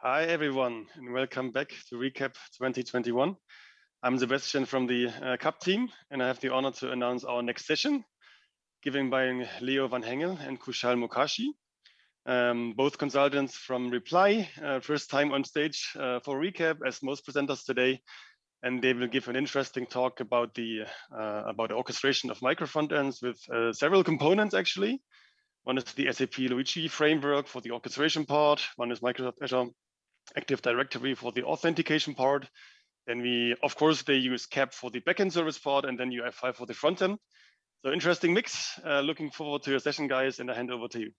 Hi, everyone, and welcome back to Recap 2021. I'm Sebastian from the uh, CAP team, and I have the honor to announce our next session given by Leo van Hengel and Kushal Mokashi, um, both consultants from Reply. Uh, first time on stage uh, for Recap as most presenters today, and they will give an interesting talk about the about orchestration of micro frontends with several components actually. One is the SAP Luigi framework for the orchestration part. One is Microsoft Azure Active Directory for the authentication part. Then we, of course, they use CAP for the backend service part, and then UI5 for the front end. So interesting mix. Uh, looking forward to your session, guys, and I hand over to you.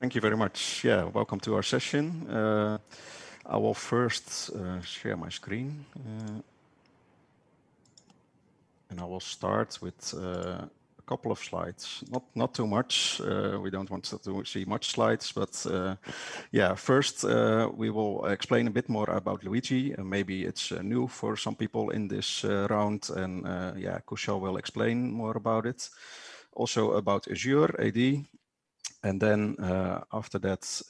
Thank you very much. Yeah, welcome to our session. Uh, I will first uh, share my screen. And I will start with a couple of slides. Not not too much. Uh, we don't want to see much slides, but uh, yeah. First, uh, we will explain a bit more about Luigi, and maybe it's new for some people in this round. And yeah, Kushal will explain more about it. Also about Azure AD. And then, after that,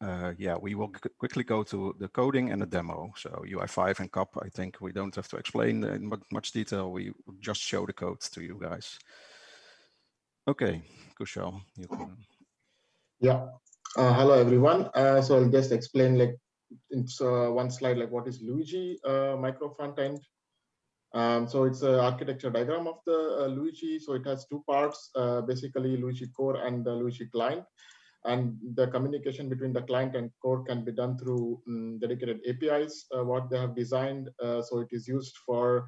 Uh, yeah, we will quickly go to the coding and the demo. So UI5 and CAP, I think we don't have to explain in much detail. We just show the code to you guys. Okay, Kushal, you can. Uh, hello, everyone. Uh, so, I'll just explain like in one slide, like what is Luigi micro um, So It's an architecture diagram of the Luigi. So it has two parts, basically Luigi core and the Luigi client. And the communication between the client and core can be done through mm, dedicated APIs, uh, what they have designed. Uh, so it is used for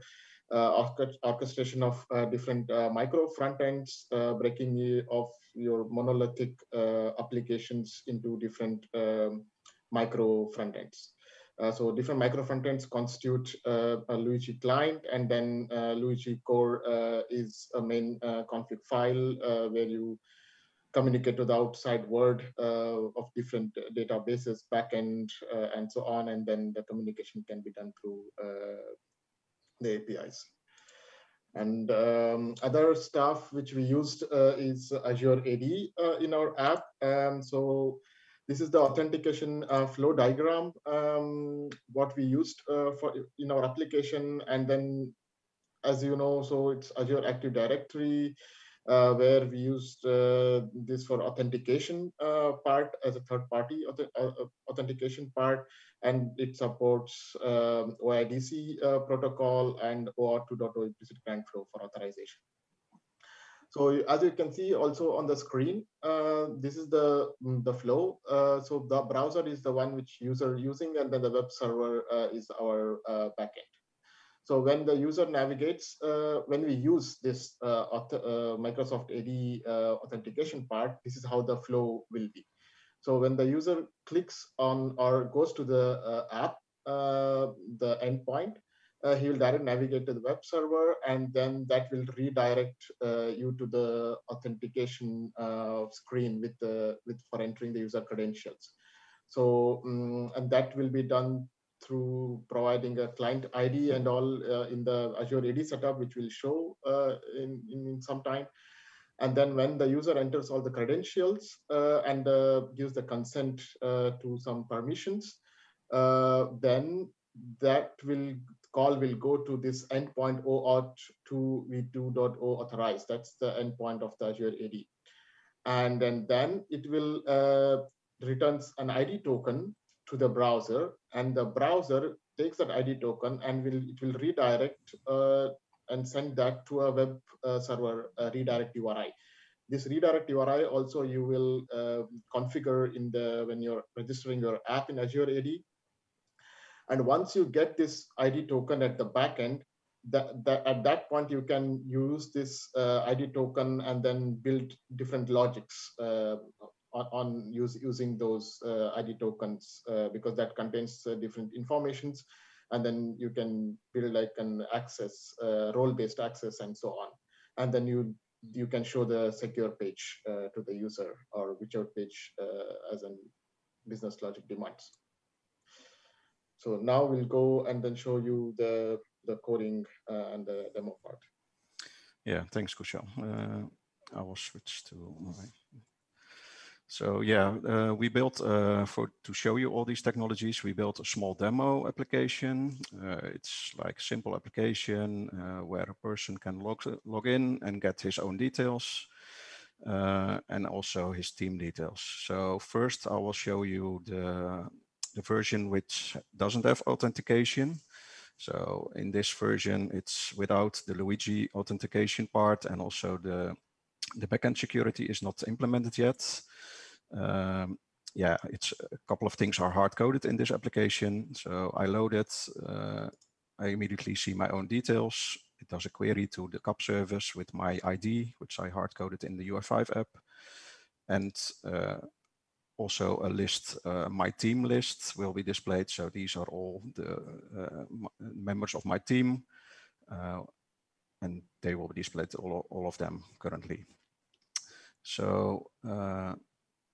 uh, orchestration of different micro front frontends, breaking of your monolithic applications into different micro front frontends. So different micro frontends constitute a Luigi client, and then Luigi core is a main config file where you communicate to the outside world uh, of different uh, databases, backend, uh, and so on. And then the communication can be done through the APIs. And um, other stuff which we used is Azure AD in our app. Um, so this is the authentication flow diagram, um, what we used for in our application. And then, as you know, so it's Azure Active Directory, Uh, where we used uh, this for authentication uh, part as a third-party authentication part, and it supports um, OIDC protocol and OAuth 2.0 implicit client flow for authorization. So as you can see also on the screen, this is the mm, flow. So the browser is the one which user using, and then the web server is our backend. So when the user navigates, uh, when we use this uh, uh, Microsoft AD authentication part, this is how the flow will be. So when the user clicks on or goes to the app, the endpoint, he will directly navigate to the web server, and then that will redirect you to the authentication screen with the with for entering the user credentials. So um, and that will be done through providing a client ID and all uh, in the Azure AD setup, which we'll show uh, in some time. And then when the user enters all the credentials uh, and gives the consent to some permissions, then that will call will go to this endpoint OAuth 2.0 authorize. That's the endpoint of the Azure AD. And then, then it will returns an ID token to the browser, and the browser takes that ID token and will it will redirect uh, and send that to a web uh, server redirect URI. This redirect URI also you will um, configure in the when you're registering your app in Azure AD. And once you get this ID token at the back end, at that point, you can use this uh, ID token and then build different logics on using those uh, ID tokens, uh, because that contains uh, different informations. And then you can build like an access, role-based access and so on. And then you you can show the secure page to the user or whichever page as a business logic demands. So now we'll go and then show you the coding and the demo part. Yeah. Thanks, Kushal. I will switch to my So yeah, uh, we built uh, for to show you all these technologies. We built a small demo application. Uh, it's like simple application uh, where a person can log log in and get his own details uh, and also his team details. So first, I will show you the the version which doesn't have authentication. So in this version, it's without the Luigi authentication part and also the the backend security is not implemented yet um, yeah, it's a couple of things are hard coded in this application. So I load it. Uh, I immediately see my own details. It does a query to the CAP service with my ID, which I hard coded in the UI5 app. And uh, also a list, uh, my team list will be displayed. So these are all the uh, members of my team. Uh, and they will be displayed, all, all of them currently. So uh,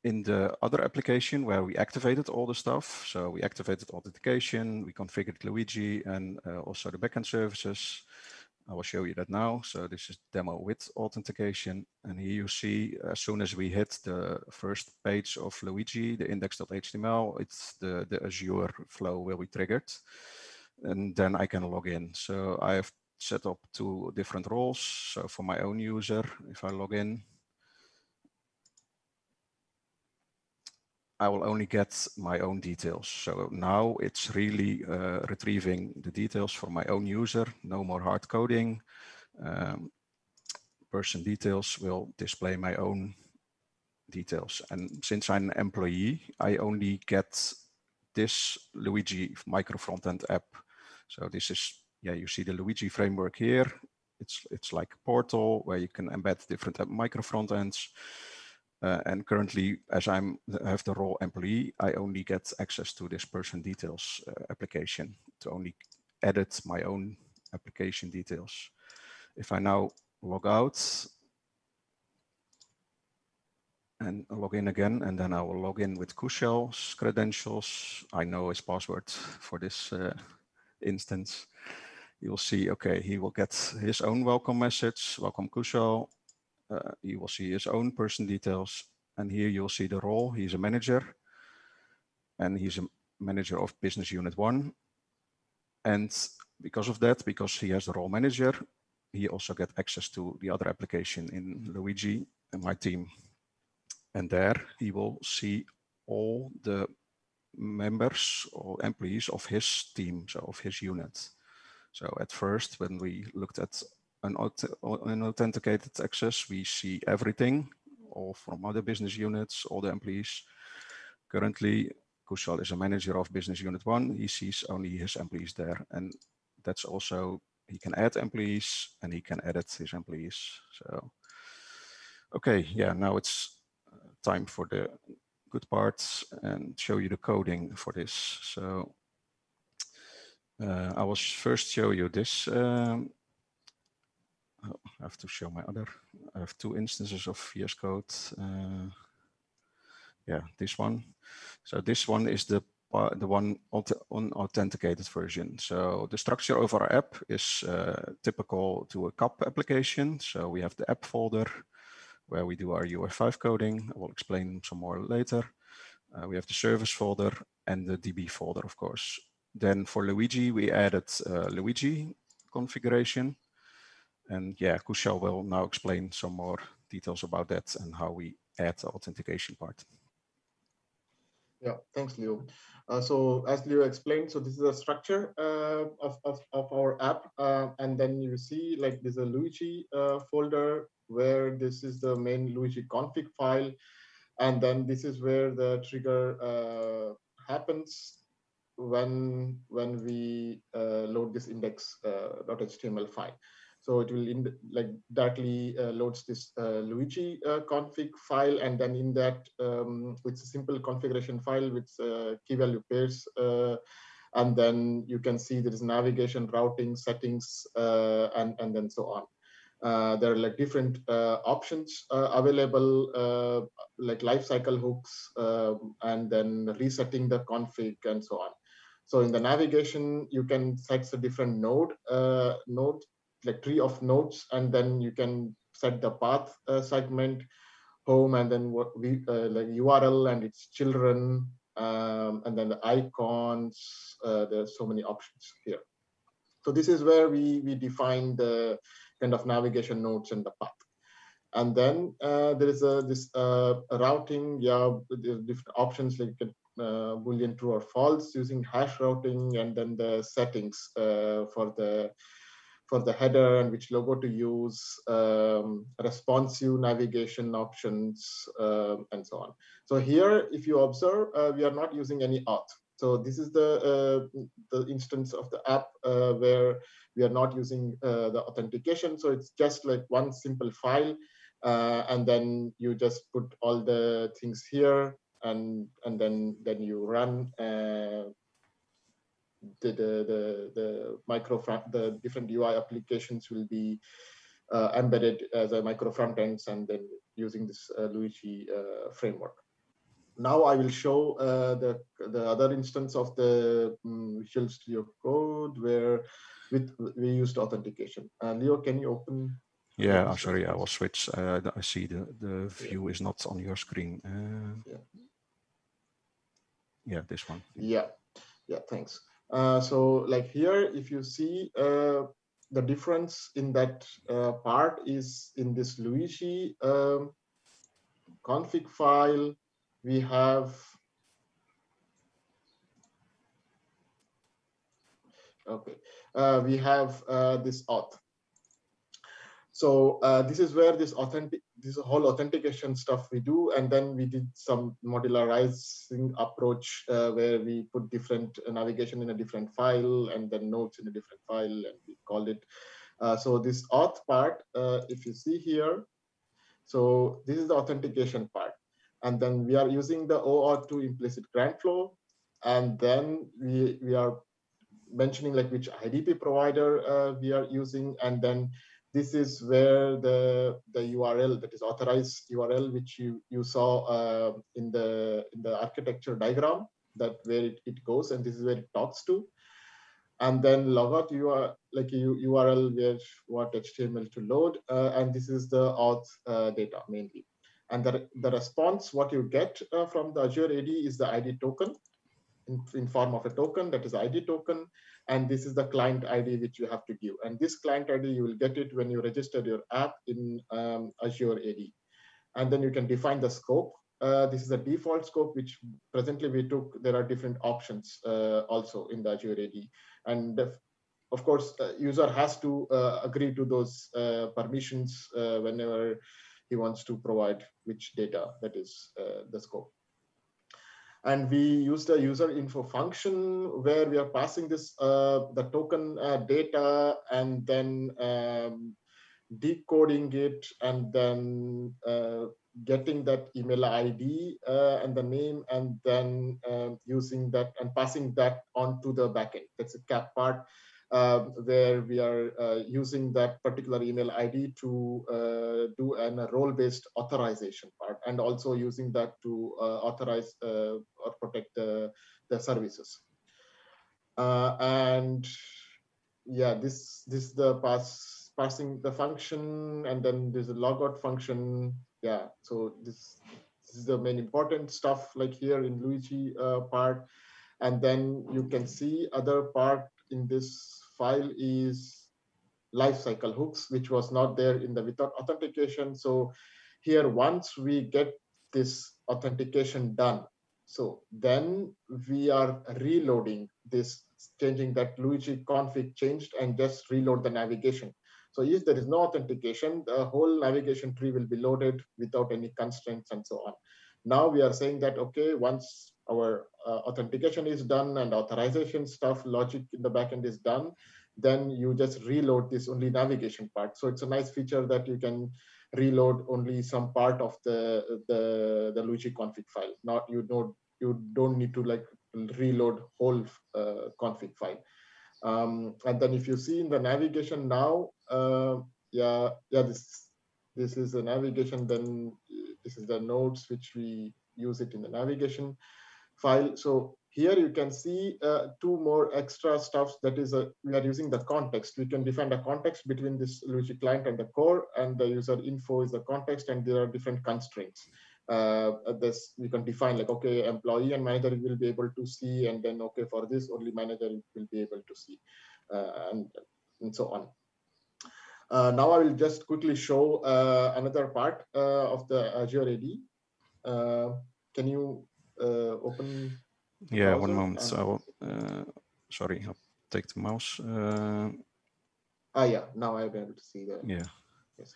in the other application where we activated all the stuff. So we activated authentication, we configured Luigi and uh, also the backend services. I will show you that now. So this is demo with authentication. And here you see as soon as we hit the first page of Luigi, the index.html, it's the, the Azure flow will be triggered. And then I can log in. So I have set up two different roles. So for my own user, if I log in, I will only get my own details. So now it's really uh, retrieving the details for my own user, no more hard coding. Um, person details will display my own details. And since I'm an employee, I only get this Luigi micro frontend app. So this is, yeah, you see the Luigi framework here. It's, it's like a portal where you can embed different micro frontends. Uh, and currently, as I'm I have the role employee, I only get access to this person details uh, application to only edit my own application details. If I now log out and log in again, and then I will log in with Kushal's credentials. I know his password for this uh, instance. You'll see, okay, he will get his own welcome message, welcome Kushal, uh, you will see his own person details. And here you'll see the role. He's a manager and he's a manager of business unit one. And because of that, because he has the role manager, he also get access to the other application in Luigi and my team. And there he will see all the members or employees of his team, so of his unit. So at first, when we looked at an, an authenticated access, we see everything, all from other business units, all the employees. Currently, Kushal is a manager of business unit one. He sees only his employees there. And that's also, he can add employees and he can edit his employees. So, okay, yeah, now it's time for the good parts and show you the coding for this. So uh, I will first show you this um, oh, I have to show my other, I have two instances of VS Code. Uh, yeah, this one. So this one is the the one unauthenticated version. So the structure of our app is uh, typical to a CAP application. So we have the app folder where we do our UI5 coding. I will explain some more later. Uh, we have the service folder and the DB folder, of course. Then for Luigi, we added uh, Luigi configuration. And yeah, Kushal will now explain some more details about that and how we add the authentication part. Yeah, thanks, Leo. Uh, so as Leo explained, so this is a structure uh, of, of, of, our app. Uh, and then you see like there's a Luigi uh, folder where this is the main Luigi config file. And then this is where the trigger uh, happens when, when we uh, load this index.html file. So it will in, like directly uh, loads this uh, Luigi uh, config file, and then in that um, it's a simple configuration file with uh, key value pairs, uh, and then you can see there is navigation, routing, settings, uh, and and then so on. there are like different options available, like lifecycle hooks, and then resetting the config and so on. So in the navigation, you can set a different node, node like tree of nodes, and then you can set the path uh, segment home and then what we uh, like URL and its children, um, and then the icons. Uh, there's so many options here. So this is where we we define the kind of navigation nodes and the path. And then uh, there is a this uh, routing. Yeah, different options like uh, boolean true or false using hash routing, and then the settings uh, for the for the header and which logo to use, um, responsive navigation options, uh, and so on. So here, if you observe, uh, we are not using any auth. So this is the uh, the instance of the app uh, where we are not using uh, the authentication. So it's just like one simple file, uh, and then you just put all the things here, and and then then you run the the the, the micro the different UI applications will be uh, embedded as a micro front ends and then using this uh, Luigi uh, framework. Now I will show uh, the the other instance of the um, Visual Studio Code where with we used authentication. Uh, Leo, can you open? Yeah, I'm sorry, I will switch. Uh, I see the the view yeah. is not on your screen. yeah. yeah, this one. Yeah, yeah, thanks. Uh, so like here, if you see uh, the difference in that uh, part is in this Luigi um, config file, we have okay, uh, we have uh, this auth. So this is where this authentic, this whole authentication stuff we do, and then we did some modularizing approach uh, where we put different navigation in a different file and then nodes in a different file, and we called it. Uh, so this auth part, uh, if you see here, so this is the authentication part, and then we are using the OAuth2 implicit grant flow, and then we we are mentioning like which IDP provider uh, we are using, and then this is where the the URL that is authorized URL which you you saw uh, in the in the architecture diagram that where it, it goes and this is where it talks to. And then logout you are like a URL where what HTML to load uh, and this is the auth uh, data mainly. And the, the response what you get uh, from the Azure AD is the ID token in, in form of a token that is ID token and this is the client ID which you have to give. And this client ID, you will get it when you register your app in um, Azure AD. And then you can define the scope. Uh, this is a default scope, which presently we took. There are different options uh, also in the Azure AD. And of course, uh, user has to uh, agree to those uh, permissions whenever he wants to provide which data that is the scope and we use the user info function where we are passing this uh, the token uh, data and then um, decoding it and then uh, getting that email ID uh, and the name and then um, using that and passing that on to the backend. That's a cap part uh, where we are uh, using that particular email ID to uh, do an, role-based authorization part and also using that to uh, authorize uh, or protect the, services. Uh, and yeah, this, this is the pass, passing the function and then there's a logout function. Yeah, so this, this is the main important stuff like here in Luigi part. And then you can see other part in this file is lifecycle hooks, which was not there in the without authentication. So here, once we get this authentication done, so then we are reloading this, changing that Luigi config changed and just reload the navigation. So if there is no authentication, the whole navigation tree will be loaded without any constraints and so on. Now we are saying that, okay, once our uh, authentication is done and authorization stuff, logic in the backend is done, then you just reload this only navigation part. So it's a nice feature that you can reload only some part of the the, the Luigi config file. Not you don't you don't need to like reload whole uh, config file. Um, and then if you see in the navigation now, uh, yeah, yeah, this this is the navigation. Then this is the nodes which we use it in the navigation. file. So here you can see uh, two more extra stuff that is, a, we are using the context. We can define the context between this Luigi client and the core and the user info is the context and there are different constraints. Uh, this we can define like, okay, employee and manager will be able to see and then, okay, for this only manager will be able to see uh, and, and so on. Uh, now I will just quickly show uh, another part uh, of the Azure AD. Uh, can you uh, open? Yeah, one moment. So, sorry, I'll take the mouse. ah, yeah, now I'll be able to see that. Yeah. Yes.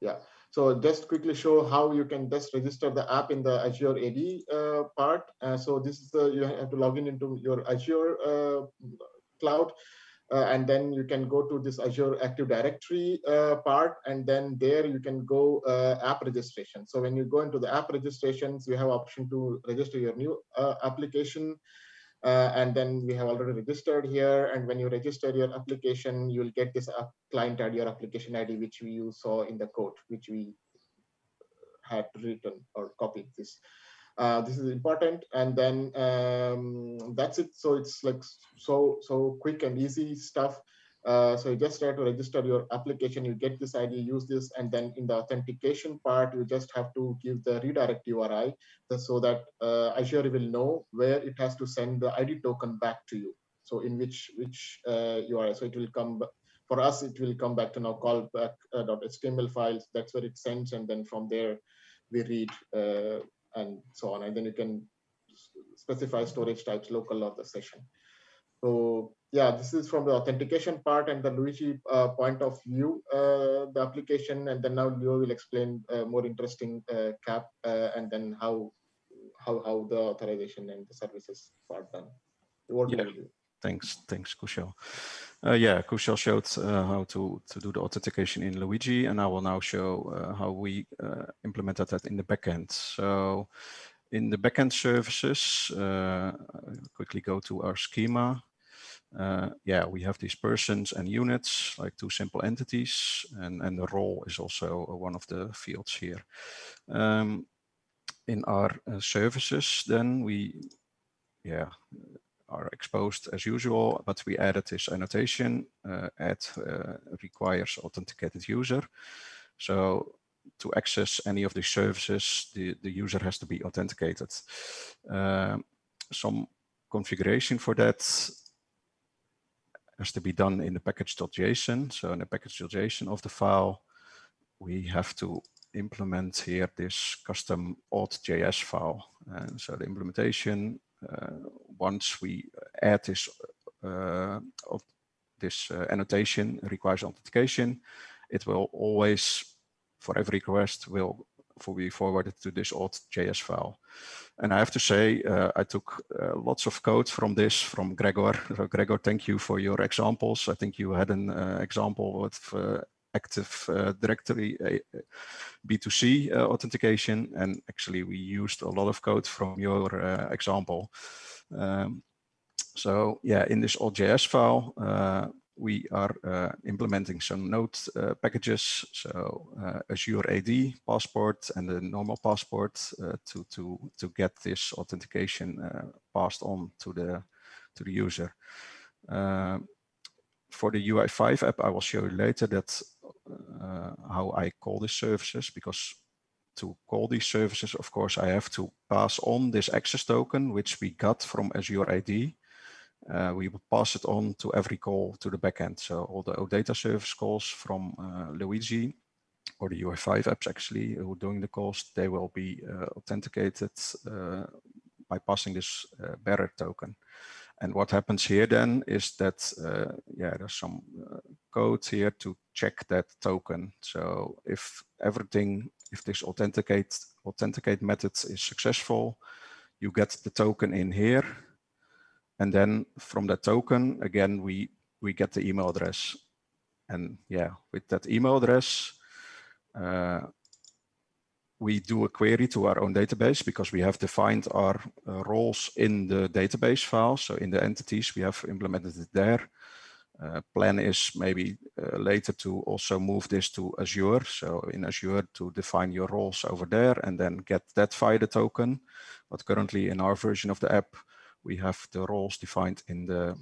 Yeah. So just quickly show how you can just register the app in the Azure AD uh, part. Uh, so this is the, you have to log in into your Azure uh, cloud. Uh, and then you can go to this Azure Active Directory uh, part, and then there you can go uh, app registration. So when you go into the app registrations, you have option to register your new application. Uh, and then we have already registered here. And when you register your application, you'll get this client ID or application ID, which we saw in the code, which we had written or copied this. Uh, this is important. And then um, that's it. So it's like so so quick and easy stuff. Uh, so you just try to register your application. You get this id use this. And then in the authentication part you just have to give the redirect uri so that uh, azure will know where it has to send the id token back to you. So in which which uri uh, so it will come for us it will come back to now callback.html uh, files. That's where it sends. And then from there we read uh, and so on. And then you can specify storage types, local or the session. So yeah, this is from the authentication part and the Luigi uh, point of view, uh, the application, and then now Leo will explain uh, more interesting uh, CAP uh, and then how how how the authorization and the services part done. What yeah. Thanks, thanks, Kushal. Uh, yeah, Kushal showed uh, how to, to do the authentication in Luigi, and I will now show uh, how we uh, implemented that in the backend. So in the backend services, uh, quickly go to our schema. Uh, yeah, we have these persons and units, like two simple entities, and, and the role is also one of the fields here. Um, in our services, then we yeah, are exposed as usual, but we added this annotation, uh, add uh, requires authenticated user. So to access any of these services, the, the user has to be authenticated. Um, some configuration for that has to be done in the package.json. So in the package.json of the file, we have to implement here this custom auth.js file. And so the implementation once we add this uh, this uh, annotation requires authentication, it will always, for every request, will be forwarded to this auth.js file. And I have to say, uh, I took uh, lots of code from this from Gregor. So Gregor, thank you for your examples. I think you had an uh, example with Active uh, Directory uh, B2C uh, authentication. And actually, we used a lot of code from your example. Um, so yeah, in this auth.js file, we are uh, implementing some node uh, packages. So uh, Azure AD passport and the normal passport to to to get this authentication passed on to the to the user. for the UI5 app, I will show you later that uh, how I call these services because to call these services, of course, I have to pass on this access token, which we got from Azure AD. Uh, we will pass it on to every call to the backend. So all the OData service calls from uh, Luigi or the UI5 apps actually who are doing the calls, they will be uh, authenticated uh, by passing this uh, bearer token. And what happens here then is that, uh, yeah, there's some uh, code here to check that token. So if everything, if this authenticate, authenticate method is successful, you get the token in here. And then from that token, again, we, we get the email address. And yeah, with that email address, uh, we do a query to our own database because we have defined our uh, roles in the database file. So in the entities, we have implemented it there. Uh, plan is maybe uh, later to also move this to Azure. So in Azure to define your roles over there and then get that via the token. But currently in our version of the app, we have the roles defined in the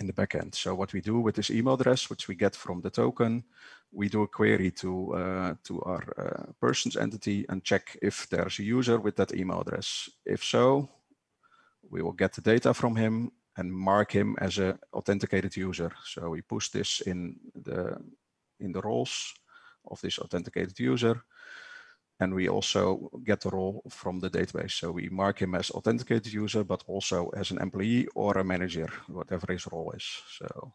in the backend. So what we do with this email address, which we get from the token, we do a query to uh, to our uh, persons entity and check if there's a user with that email address. If so, we will get the data from him and mark him as an authenticated user. So we push this in the in the roles of this authenticated user. And we also get the role from the database. So we mark him as authenticated user, but also as an employee or a manager, whatever his role is. So,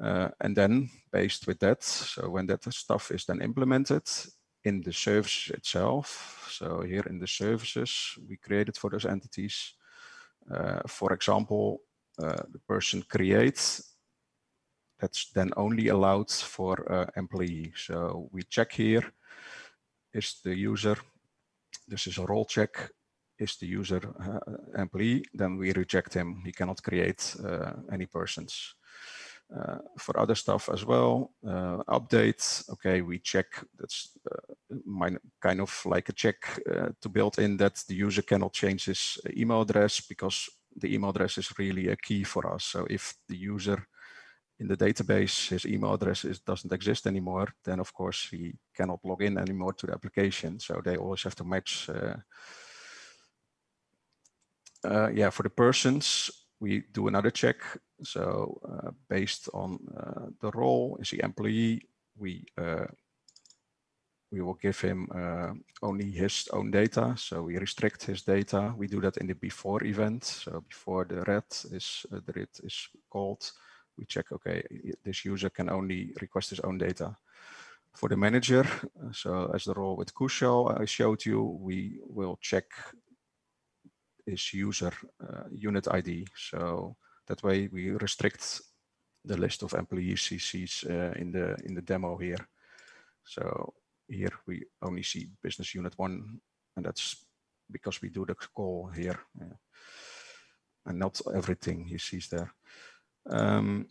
uh, and then based with that, so when that stuff is then implemented in the service itself, so here in the services we created for those entities, for example, uh, the person creates that's then only allowed for uh, employee. So we check here, is the user, this is a role check, is the user uh, employee, then we reject him. He cannot create uh, any persons. Uh, for other stuff as well, uh, updates, okay, we check, that's uh, kind of like a check to build in that the user cannot change his email address because the email address is really a key for us. So if the user in the database, his email address is, doesn't exist anymore, then of course he cannot log in anymore to the application. So they always have to match. Uh, uh, yeah, for the persons, we do another check. So uh, based on uh, the role, is he employee, we uh, we will give him uh, only his own data. So we restrict his data. We do that in the before event. So before the red is the red is called, we check, okay, this user can only request his own data. For the manager, uh, so as the role with Kushal I showed you, we will check his user uh, unit ID. So that way we restrict the list of employees he sees uh, in the in the demo here. So here we only see business unit one, and that's because we do the call here, yeah. and not everything he sees there. Um,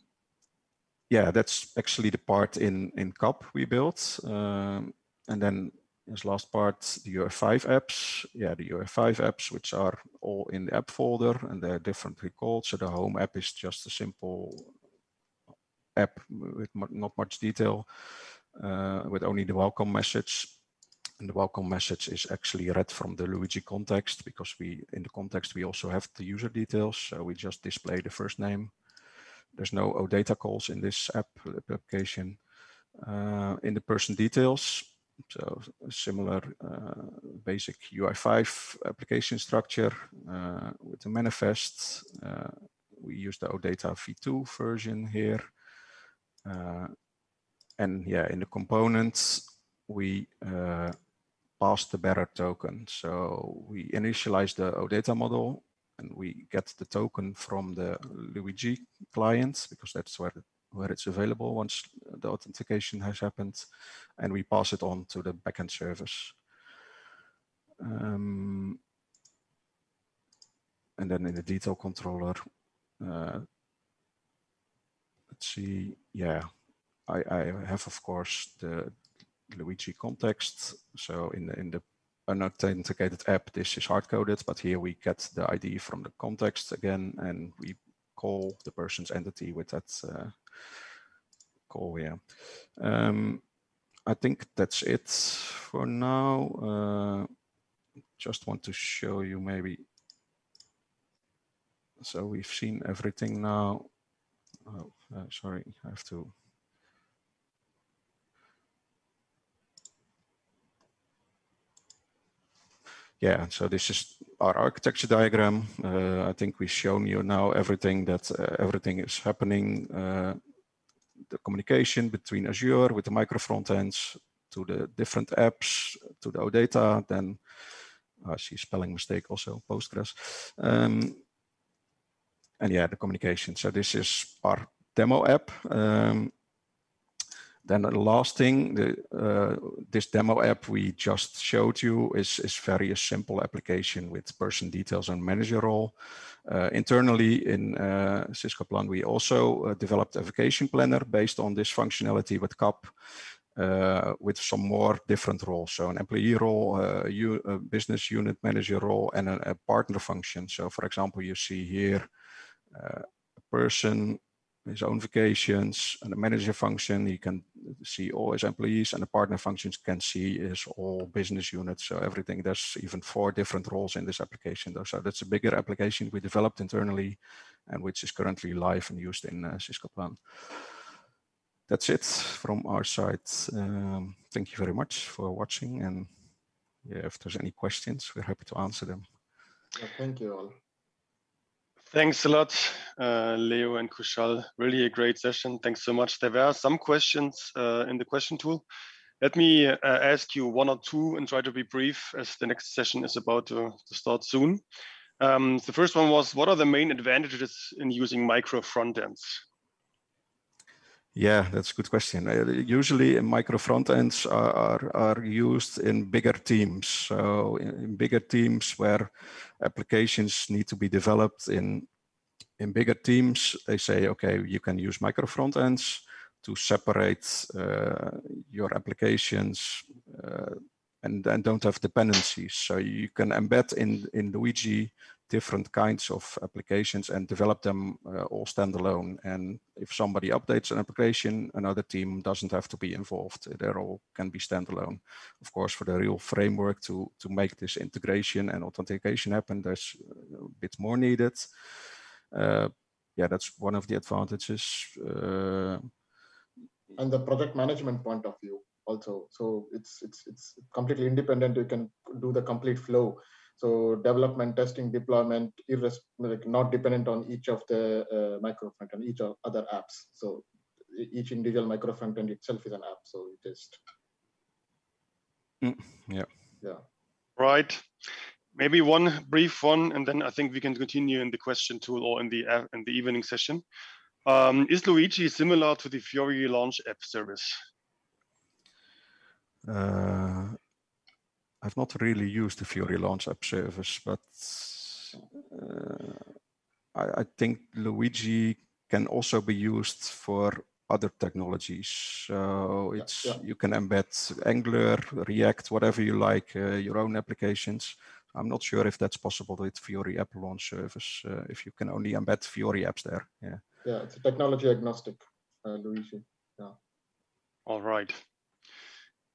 yeah, that's actually the part in, in CAP we built. Um, and then this last part, the UI5 apps. Yeah, the UI5 apps, which are all in the app folder and they're differently called. So the home app is just a simple app with not much detail, uh, with only the welcome message. And the welcome message is actually read from the Luigi context because we, in the context, we also have the user details. So we just display the first name there's no OData calls in this app application. Uh, in the person details, so similar uh, basic UI5 application structure uh, with the manifest. Uh, we use the OData v2 version here. And yeah, in the components, we pass the bearer token. So we initialize the OData model and we get the token from the Luigi client because that's where where it's available once the authentication has happened, and we pass it on to the backend service. Um, and then in the detail controller, uh, let's see, yeah, I, I have of course the Luigi context. So in the in the unauthenticated app, this is hard-coded, but here we get the ID from the context again, and we call the person's entity with that uh, call here. Um, I think that's it for now. Uh, just want to show you maybe. So we've seen everything now. Oh, uh, sorry, I have to yeah, so this is our architecture diagram. Uh, I think we've shown you now everything that uh, everything is happening. The communication between Azure with the micro front ends to the different apps to the OData. Then I see spelling mistake also Postgres. Um, and yeah, the communication. So this is our demo app. Um, then the last thing, the, uh, this demo app we just showed you is, is very a simple application with person details and manager role. Uh, internally in uh, Syskoplan, we also uh, developed a vacation planner based on this functionality with CAP. uh, with some more different roles. So an employee role, uh, a business unit manager role, and a, a, partner function. So for example, you see here uh, a person, his own vacations, and the manager function. He can see all his employees, and the partner functions can see his all business units. So everything. There's even four different roles in this application. Though. So that's a bigger application we developed internally, and which is currently live and used in uh, Syskoplan that's it from our side. Um, thank you very much for watching. And yeah, if there's any questions, we're happy to answer them. Yeah, thank you all. Thanks a lot, uh, Leo and Kushal. Really a great session. Thanks so much. There were some questions uh, in the question tool. Let me uh, ask you one or two and try to be brief as the next session is about to, to start soon. Um, the first one was, what are the main advantages in using micro front ends? Yeah, that's a good question. Uh, usually, micro front ends are, are, are, used in bigger teams. So, in, in, bigger teams where applications need to be developed in in bigger teams, they say, okay, you can use micro front ends to separate uh, your applications uh, and, and don't have dependencies. So you can embed in in Luigi different kinds of applications and develop them uh, all standalone. And if somebody updates an application, another team doesn't have to be involved. They all can be standalone. Of course, for the real framework to, to make this integration and authentication happen, there's a bit more needed. Uh, yeah, that's one of the advantages. Uh, and the project management point of view also. So it's it's it's completely independent. You can do the complete flow so development, testing, deployment, like not dependent on each of the uh, micro front and each of other apps. So each individual micro front end itself is an app. So it just mm, yeah yeah right. Maybe one brief one, and then I think we can continue in the question tool or in the in the evening session. Um, is Luigi similar to the Fiori launch app service? Uh, I've not really used the Fiori Launch App service, but uh, I, I, think Luigi can also be used for other technologies. So it's yeah, yeah. you can embed Angular, React, whatever you like, uh, your own applications. I'm not sure if that's possible with Fiori App Launch Service, uh, if you can only embed Fiori apps there. Yeah. Yeah, it's a technology agnostic, uh, Luigi. Yeah. All right.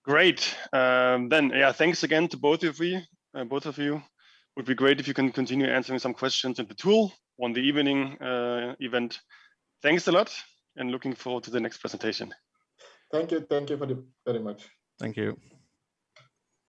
Great. Um, then, yeah, thanks again to both of you. Uh, both of you. Would be great if you can continue answering some questions in the tool on the evening uh, event. Thanks a lot, and looking forward to the next presentation. Thank you. Thank you for the, very much. Thank you.